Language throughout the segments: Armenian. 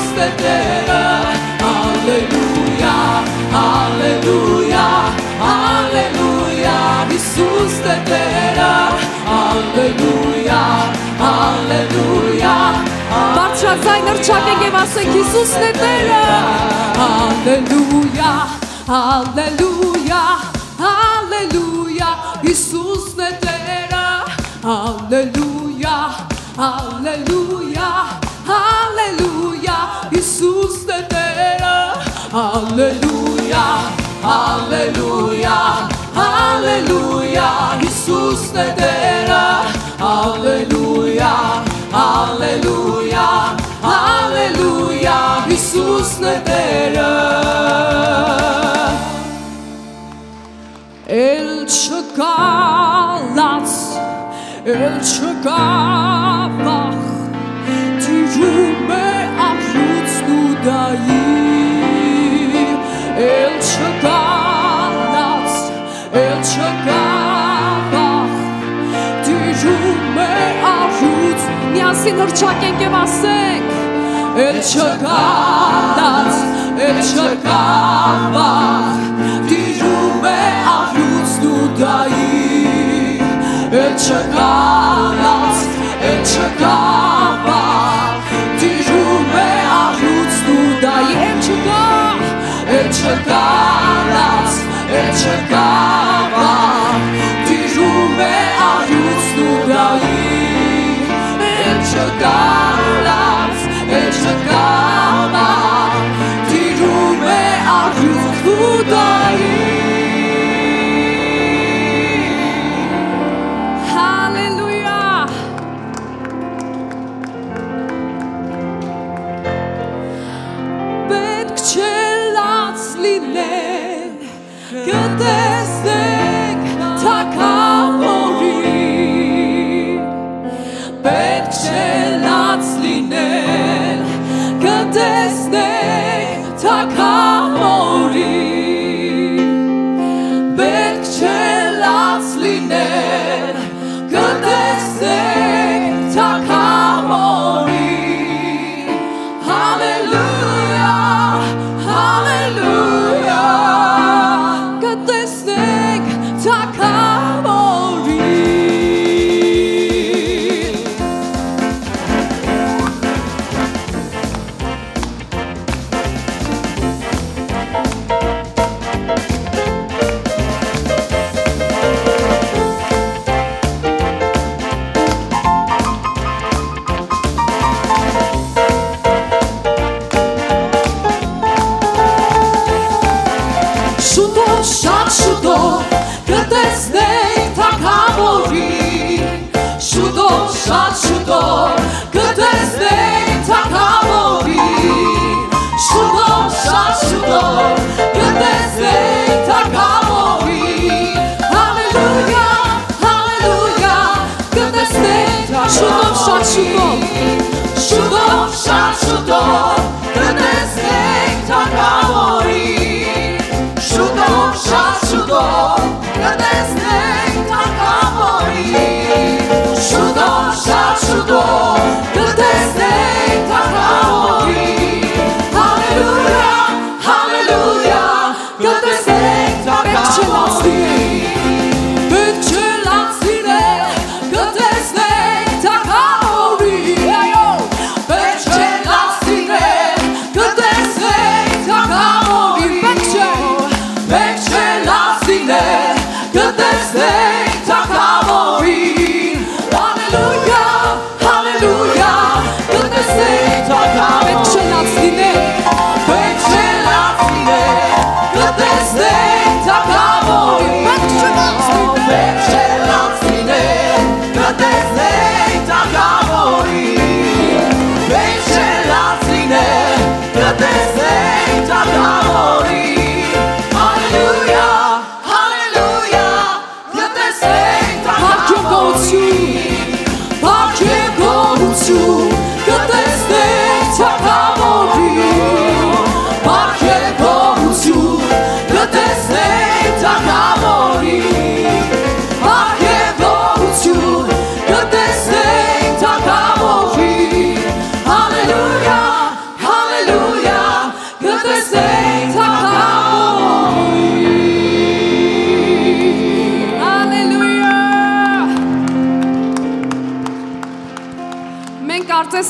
Հիսուսն է Տերը Հալելույա Հալելույա Հալելույա Հիսուսն է Տերը Հալելույա Հալելույա Բարձրաձայն ըրճակենք եւ ասենք Հիսուսն է Տերը Հալելույա Հալելույա Հալելույա Հիսուսն է Տերը Հալելույա Հալելույա Հալելույա Հիսուսն է Տերը Հալելույա Հալելույա Հալելույա Հիսուսն է Տերը Հալելույա Հալելույա Հալելույա Հիսուսն է Տերը Էլ չկա լաց, միասին հրճակենք և ասենք, էլ չկա լաց, էլ չկա վախ, տիրում է աղյուցն ու դայի, էլ չկա լաց, էլ չկա վախ, տիրում է աղյուցն ու դայի, էլ չկա, էլ չկա լաց, էլ չկա էլ չկա լաց, էլ չկա վախ,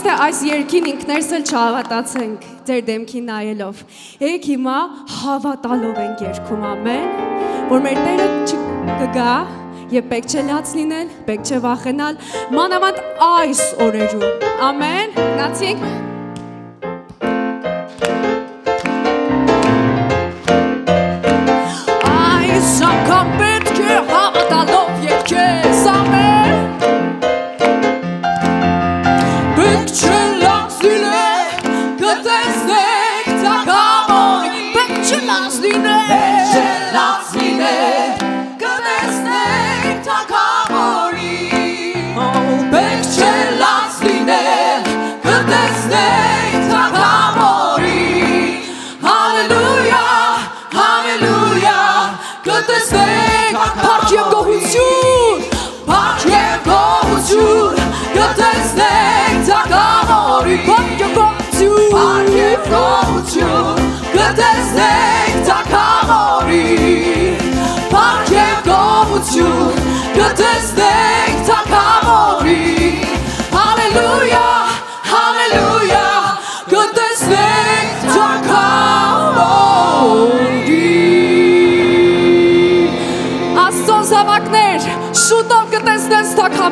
ես թե այս երկին ինքներս էլ չհավատացենք ձեր դեմքին նայելով։ Եք հիմա հավատալով ենք երգում, ամեն, որ մեր Տերը չկգա եւ պետք չէ լաց լինել, պետք չէ վախենալ, մանավանդ այս օրերում։ Ամեն։ Գնացինք։ Փառք եւ գոհություն։ Փառք եւ գոհություն, կտեսնեք թագավորի Փառք եւ գոհություն։ Փառք եւ գոհություն, կտեսնեք թագավորի Փառք եւ գոհություն, կտեսնեք թագավորի Հալելույա, հալելույա,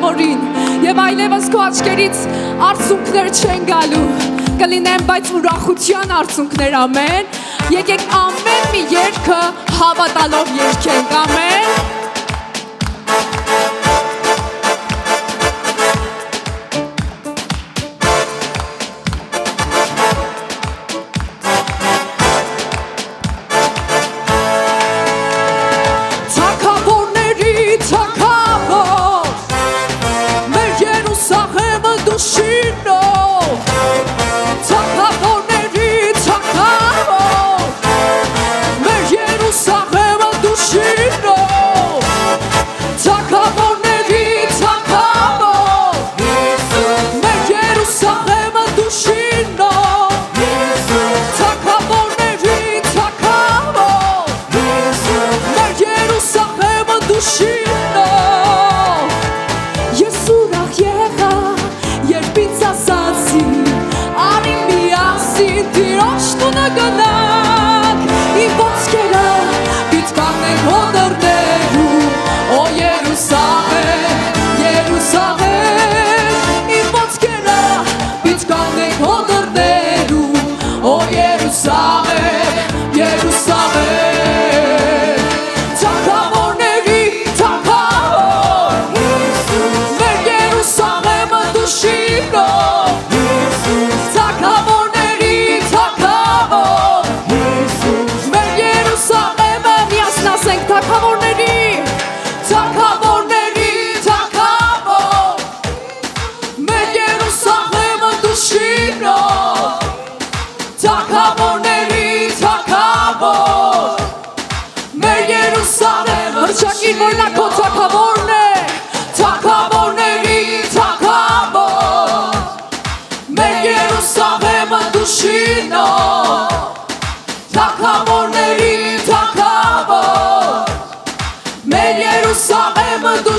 թակավորին եւ այլևս քո աչքերից արցունքներ չեն գալու։ Կլինեն բայց ուրախության արցունքներ, ամեն։ Եկեք ամեն մի երգը հավատալով երգենք, ամեն։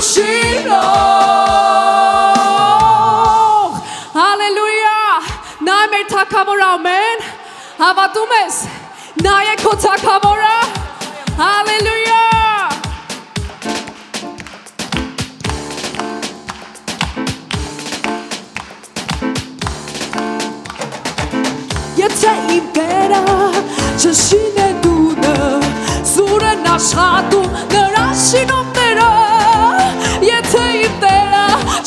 շինող Հալելույա Նա է մեր թակավոր ամեն Հավատում ես Նա է քո թակավորը Հալելույա Եթե իմ բերա չշինե դունը Զուրն աշխատում նրա իմ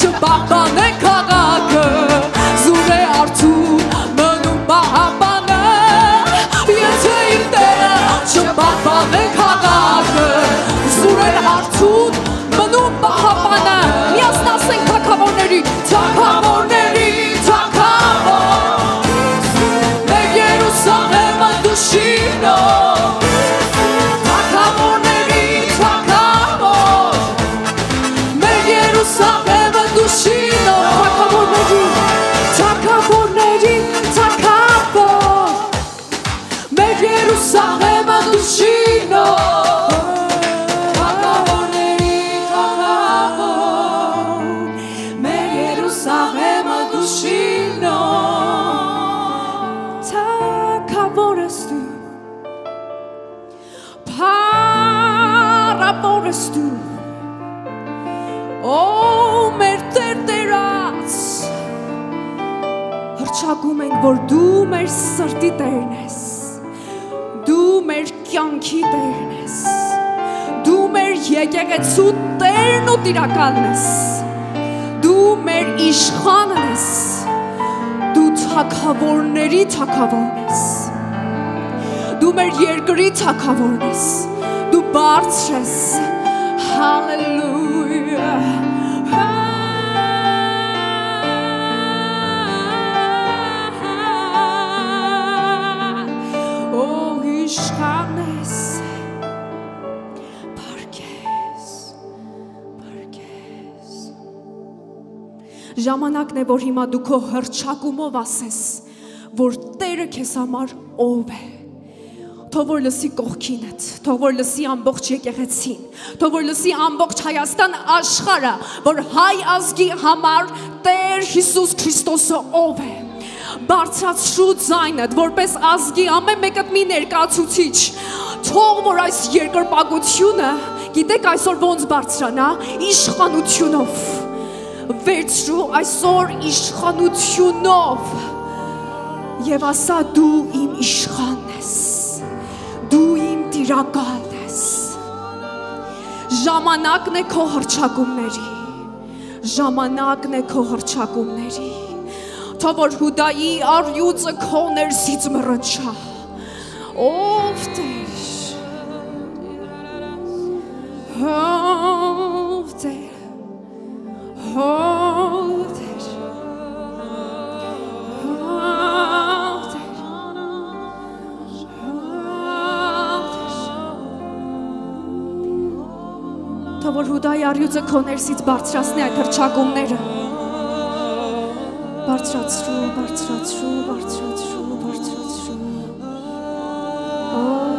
çıbakta ne kadar որ դու մեր սրտի Տերն ես։ Դու մեր կյանքի Տերն ես։ Դու մեր եկեղեցու Տերն ու Տիրակալն ես։ Դու մեր իշխանն ես։ Դու թակավորների թակավորն ես։ Դու մեր երկրի թակավորն ես։ Դու բարձր ես։ Հալելույա։ Ժամանակն է որ հիմա դու քո հրճակումով ասես որ Տերը քեզ համար ով է Թող որ լսի կողքինդ, թող որ լսի ամբողջ եկեղեցին, թող որ լսի ամբողջ Հայաստան աշխարհը, որ հայ ազգի համար Տեր Հիսուս Քրիստոսը ով է բարձրացրու ձայնդ, որպես ազգի ամեն մեկդ մի ներկայացուցիչ։ Թող որ այս երկրպագությունը, գիտեք այսօր ոնց բարձրանա, իշխանությունով։ Վերցրու այսօր իշխանությունով։ Եվ ասա դու իմ իշխանն ես։ Դու իմ տիրակալն ես։ Ժամանակն է քո հրճակումների։ Ժամանակն է քո հրճակումների թող որ Հուդայի արյուծը քո ներսից մռնչա։ Ով Տեր։ Ով որ Հուդայի արյուծը քո ներսից բարձրացնի այդ հրճակումները։ Բարձրացրու, բարձրացրու, բարձրացրու, բարձրացրու։ Ով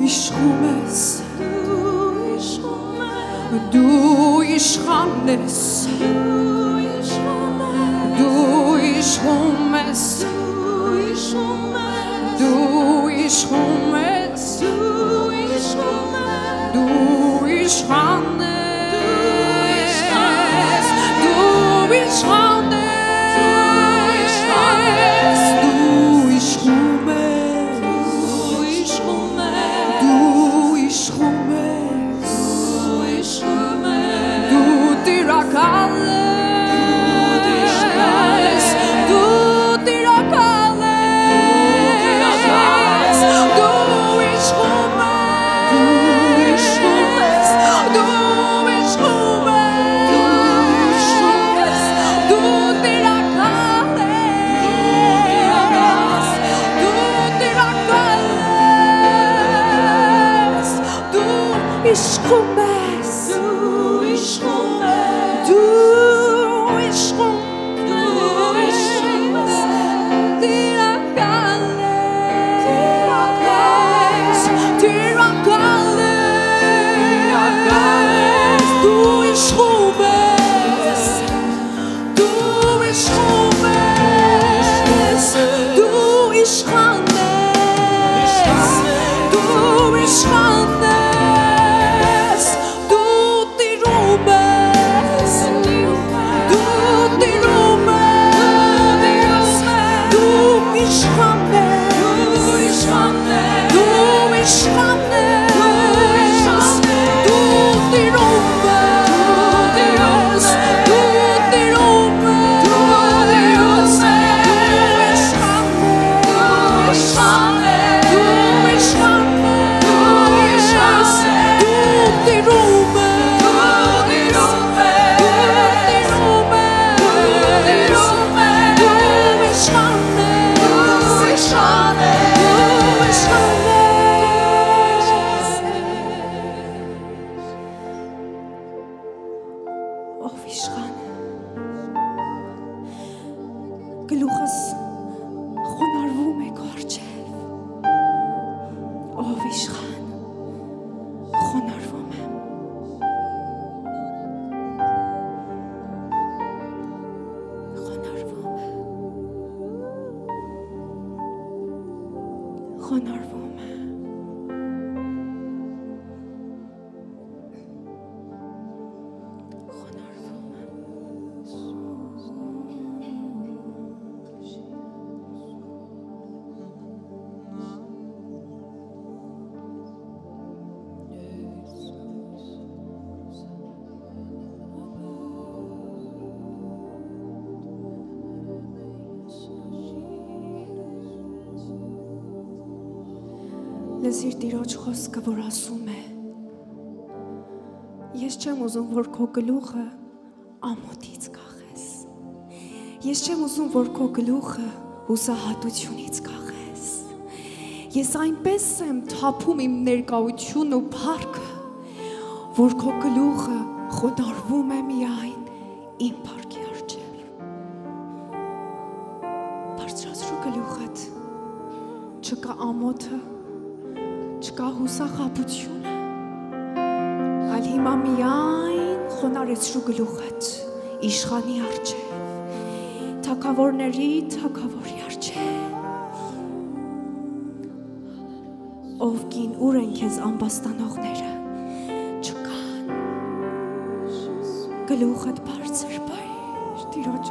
Դու իշխում ես Դու իշխանն ես Դու իշխում ես Դու իշխում Խոնարհվում եմ։ Տիրոջ խոսքը, որ ասում է. Ես չեմ ուզում, որ քո գլուխը ամոթից կախես։ Ես չեմ ուզում, որ քո գլուխը հուսահատությունից կախես։ Ես այնպես եմ թափում իմ ներկայությունն ու փառքը, որ քո գլուխը խոդարվում է միայն իմ փառքի առջև։ Բարձրացրու գլուխդ։ Չկա ամոթը, չկա հուսախաբությունը, այլ հիմա միայն խոնարեցրու գլուխդ իշխանի արջև, թակավորների թակավորի արջև, ով կին ուր են քեզ ամբաստանողները, չկան, գլուխդ բարձր բայր, տիրոջ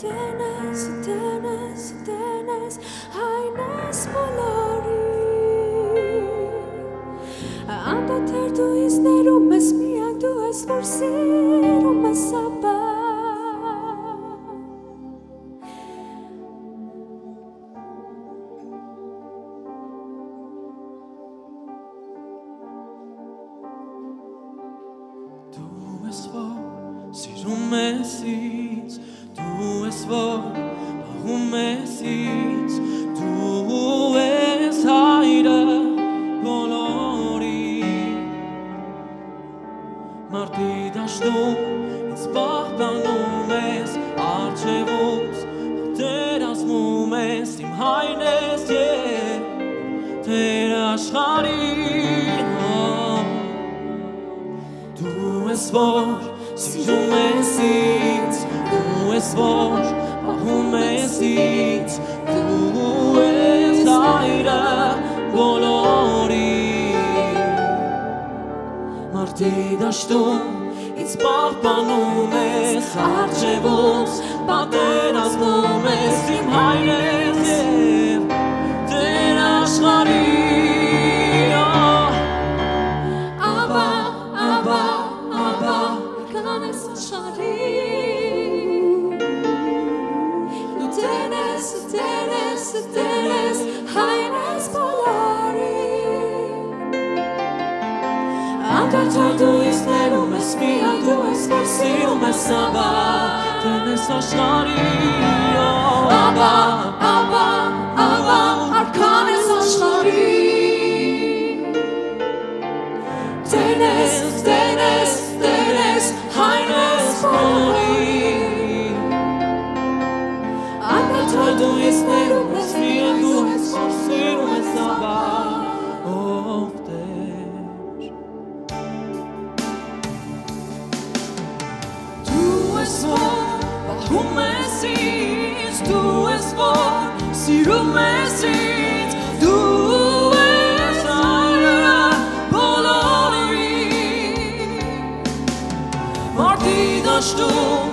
Դու Cantando externo, mas piando esquecido, mas samba. Tem essa história, Abba, Abba, Abba Arcana essa história սիրում ես ինձ դու ես արա բոլորին մարդի դաշտում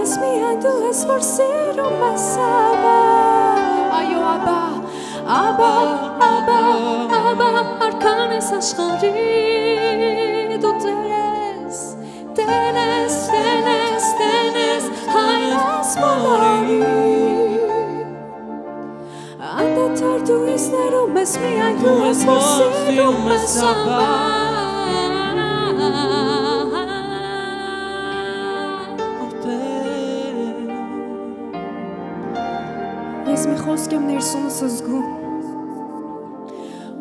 ես միայն դու ես որ սիրում ես աբա այո աբա աբա աբա աբա արքան ես աշխարհի դու տերես տերես տերես տերես հայրս մոլորի անդադար դու ես ներում ես միայն դու ես որ սիրում ես աբա խոսք եմ ներսումս զգում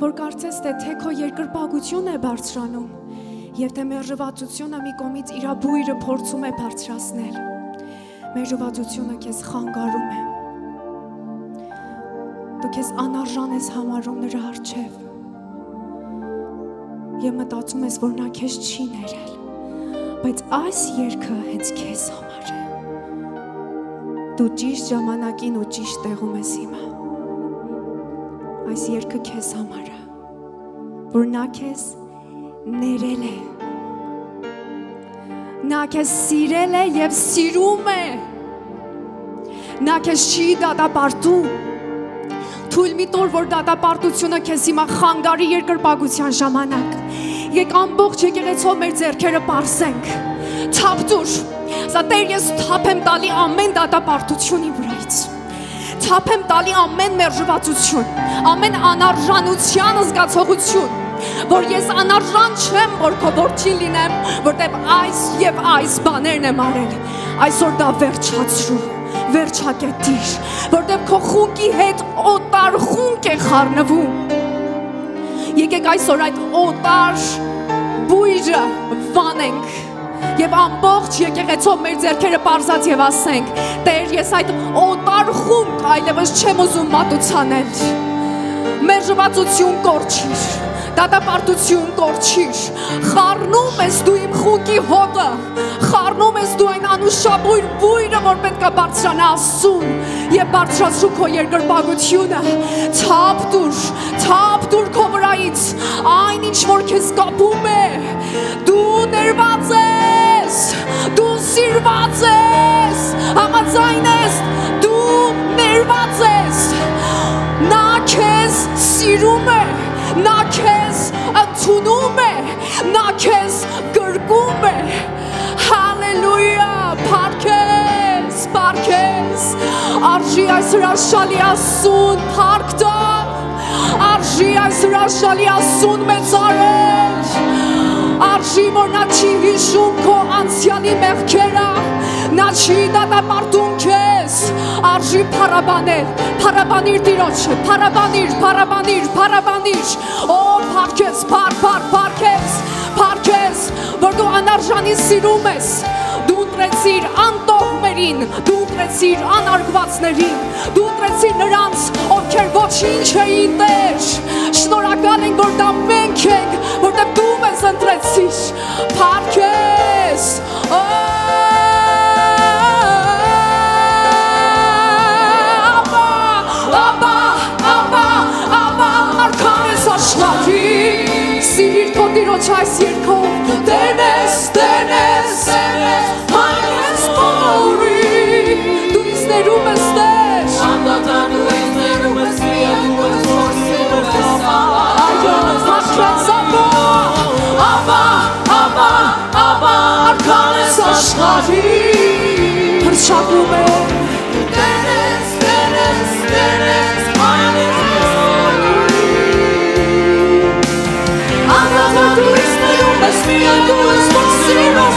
որ կարծես թե թե քո երկրպագություն է բարձրանում եւ թե մերժվածությունը մի կողմից իր բույրը փորձում է բարձրացնել մերժվածությունը քեզ խանգարում է դու քեզ անարժան ես համարում նրա առջև եւ մտածում ես որ նա քեզ չի ներել բայց այս երգը հենց քեզ համար դու ճիշտ ժամանակին ու ճիշտ տեղում ես հիմա այս երգը քեզ համար է որ նա քեզ ներել է նա քեզ սիրել է եւ սիրում է նա քեզ չի դատապարտում թույլ մի տոր որ դատապարտությունը քեզ հիմա խանգարի երկրպագության ժամանակ եկ ամբողջ եկեղեցով մեր ձեռքերը պարսենք թափ դուր սա Տեր ես թափ եմ տալի ամեն դատապարտությունի վրայից թափ եմ տալի ամեն մերժվածություն, ամեն անարժանության զգացողություն, որ ես անարժան չեմ, որ քո որդին լինեմ, որտեվ այս եւ այս բաներն եմ արել։ Այսօր դա վերջացրու, վերջակետիր, որտեվ քո խունկի հետ օտար խունկ է խառնվում։ Եկեք այսօր այդ օտար բույրը վանենք եւ ամբողջ եկեղեցով մեր ձեռքերը པարզած եւ ասենք. Տեր, ես այդ օտար խումբ այլևս չեմ ուզում մատուցանել։ Մեր ժվածություն կորչիր, դատապարտություն կորչիր։ Խառնում ես դու իմ խունկի հոտը, խառնում ես դու այն անուշաբույր բույրը, որ պետք է բարձրանա ասուն եւ բարձրացրու քո երկրպագությունը։ Թափ դուր, թափ դուր քո վրայից այն ինչ որ քեզ կապում է։ Դու ներված ես, դու սիրված ես, համաձայն ես, դու ներված ես։ Նա քեզ սիրում է, Արժի այս հրաշալի ասուն փառք տա։ Արժի այս հրաշալի ասուն մեծարել։ Արժի որ նա չի հիշում քո անցյալի մեղքերը, նա չի դատապարտում քեզ։ Արժի փառաբանել, փառաբանիր Տիրոջը, փառաբանիր, փառաբանիր, փառաբանիր։ Օ, փառքես, փառ, փառ, փառքես, փառքես, որ դու անարժանի սիրում ես։ Դու ընտրեցիր անտողմերին, դու ընտրեցիր անարգվածներին, դու ընտրեցիր նրանց, ովքեր ոչինչ էին Տեր։ Շնորհակալ ենք, որ դա մենք ենք, որտեղ դու մեզ ընտրեցիր։ Փառքես։ Աբա, աբա, աբա, աբա, արքան ես աշխարհի։ Սիրիր քո Տիրոջ այս երգով, տենես, տենես, տենես, հայրես բոլորի։ Դու ինձ ներում ես Տեր։ Այո, փառքես աբա, աբա, աբա, աբա, արքան ես աշխարհի։ Հրճակում է Տենես, տենես, տենես, հայրես Անդադա դու ես ներում ես միայն դու ես որ սիրում ես Աբա,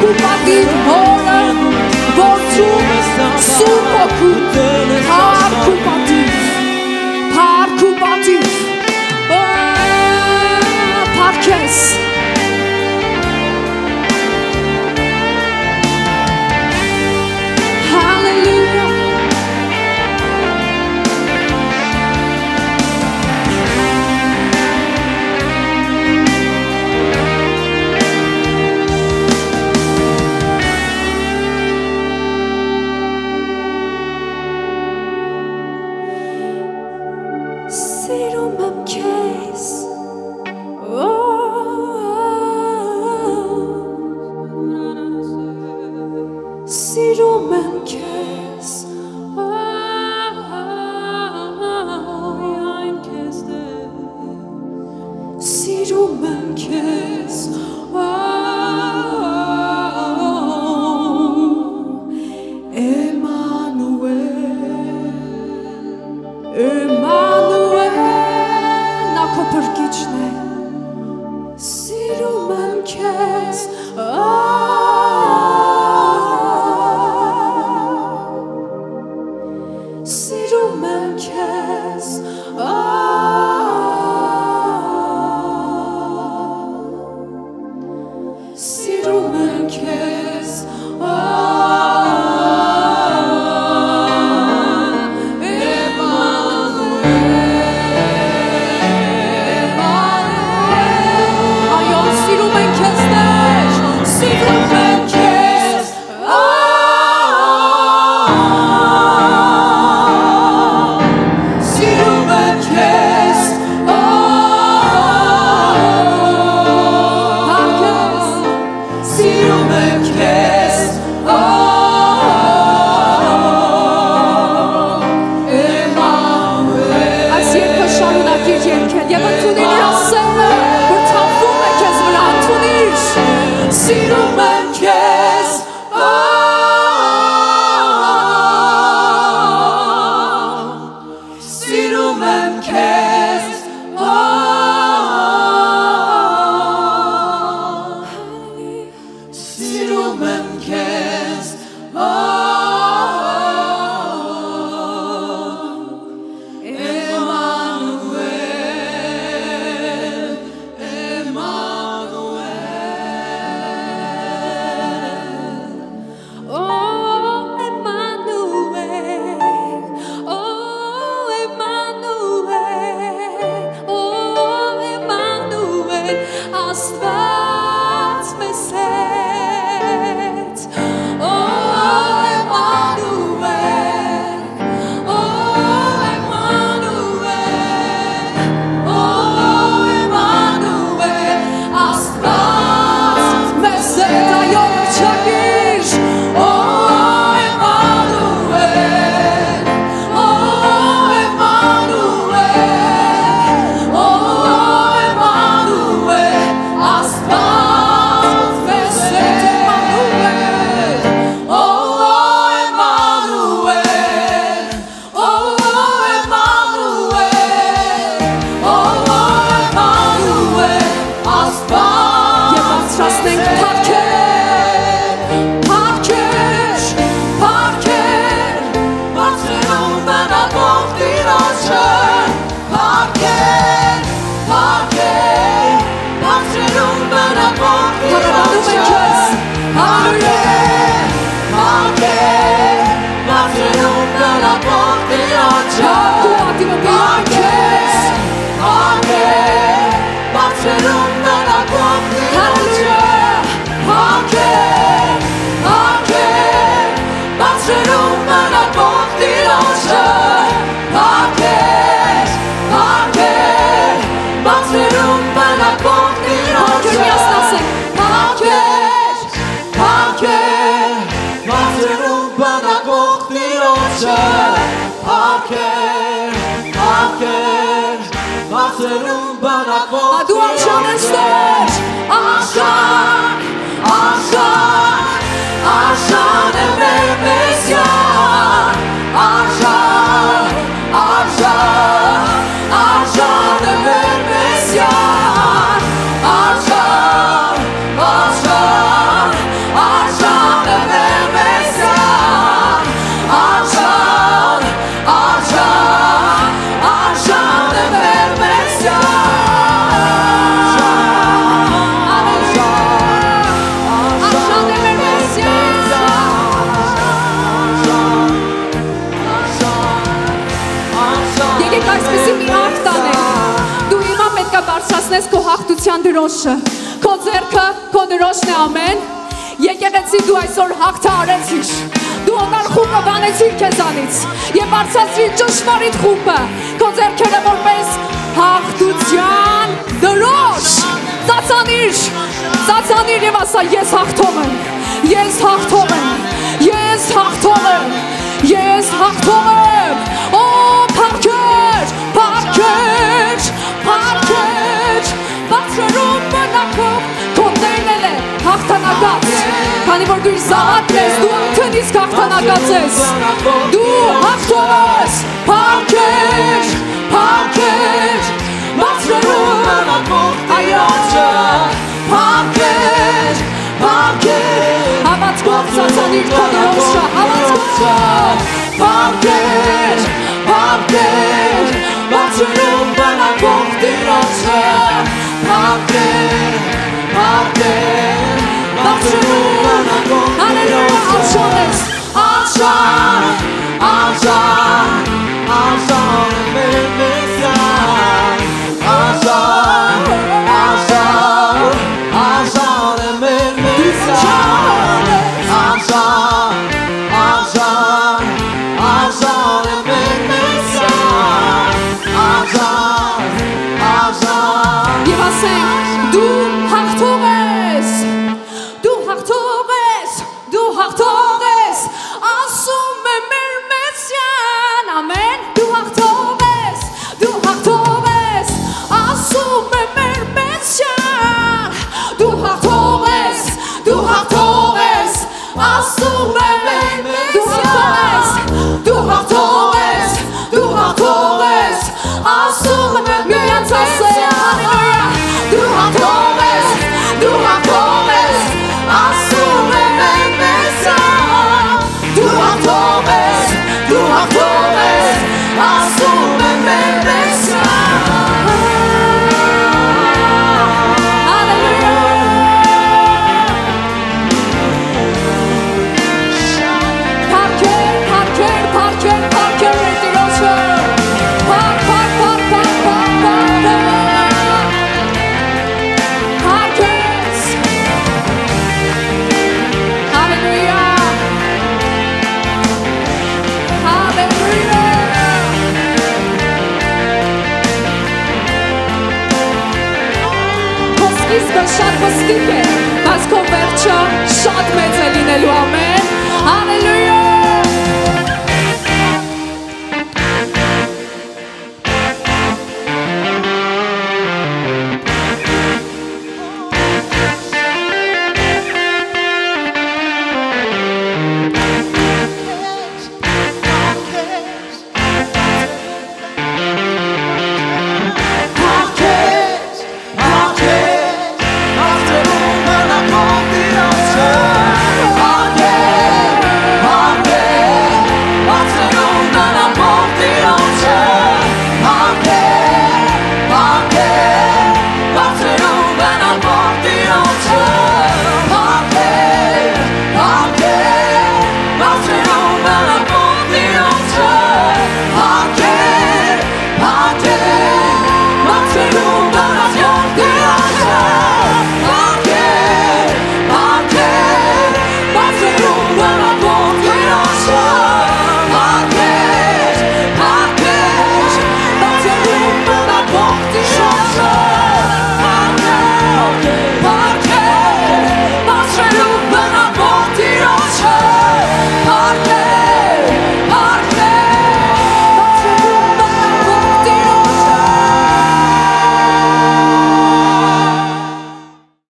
Kupati ora, borcu, supoku, a kupati. Բացերում բանակով Դու արժան ես Տեր, արժան, բարձրացնես քո հաղթության դրոշը։ Քո ձեռքը քո դրոշն է ամեն։ Եկեղեցի դու այսօր հաղթը արեցիր։ Դու օտար խումբը բանեցիր քեզանից եւ բարձրացրիր ճշմարիտ խումբը։ Քո ձեռքերը որպես հաղթության դրոշ։ Ծածանիր, ծածանիր եւ ասա ես հաղթող եմ։ Ես հաղթող եմ։ Ես հաղթող եմ։ Ես հաղթող եմ։ հաղթանակած։ Քանի որ դու իր զավակն ես, դու տնից հաղթանակած ես։ Դու հաղթող ես, փառքեր, փառքեր, բացերում բնակով այո, փառքեր, փառքեր, հավատքով ծածանիր քո դրոշը, հավատքով, փառքեր, փառքեր, բացերում բանակով I'll show. I'll try. I'll try. I'll try make.